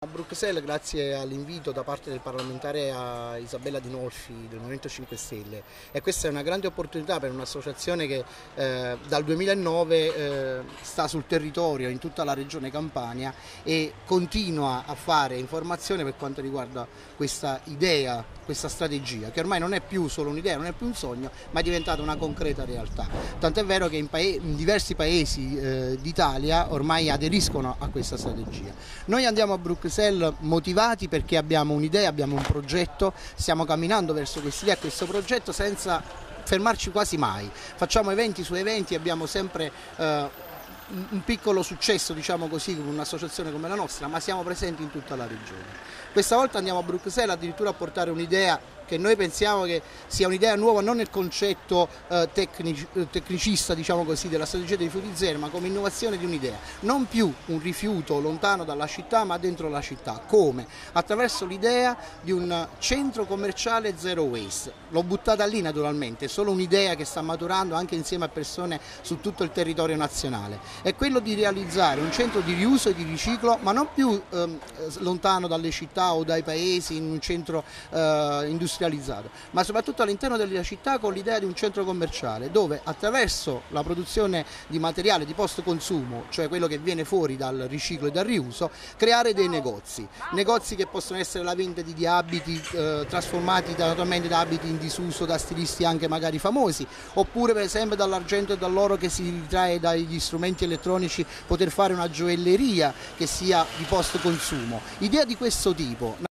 A Bruxelles, grazie all'invito da parte del parlamentare Isabella Di Nolfi del Movimento 5 Stelle e questa è una grande opportunità per un'associazione che eh, dal 2009 eh, sta sul territorio in tutta la regione Campania e continua a fare informazione per quanto riguarda questa idea, questa strategia che ormai non è più solo un'idea, non è più un sogno ma è diventata una concreta realtà. Tant'è vero che in, in diversi paesi eh, d'Italia ormai aderiscono a questa strategia. Noi andiamo a Bruxelles Bruxelles motivati perché abbiamo un'idea, abbiamo un progetto, stiamo camminando verso quest'idea e questo progetto senza fermarci quasi mai. Facciamo eventi su eventi, abbiamo sempre eh, un piccolo successo diciamo così con un'associazione come la nostra, ma siamo presenti in tutta la regione. Questa volta andiamo a Bruxelles addirittura a portare un'idea che noi pensiamo che sia un'idea nuova non nel concetto eh, tecnic tecnicista diciamo così, della strategia dei rifiuti zero, ma come innovazione di un'idea. Non più un rifiuto lontano dalla città ma dentro la città. Come? Attraverso l'idea di un centro commerciale zero waste. L'ho buttata lì naturalmente, è solo un'idea che sta maturando anche insieme a persone su tutto il territorio nazionale. È quello di realizzare un centro di riuso e di riciclo ma non più ehm, lontano dalle città o dai paesi, in un centro eh, industriale industrializzato, ma soprattutto all'interno della città con l'idea di un centro commerciale dove attraverso la produzione di materiale di post consumo, cioè quello che viene fuori dal riciclo e dal riuso, creare dei negozi, negozi che possono essere la vendita di abiti eh, trasformati naturalmente da abiti in disuso da stilisti anche magari famosi, oppure per esempio dall'argento e dall'oro che si ritrae dagli strumenti elettronici poter fare una gioielleria che sia di post consumo. Idea di questo tipo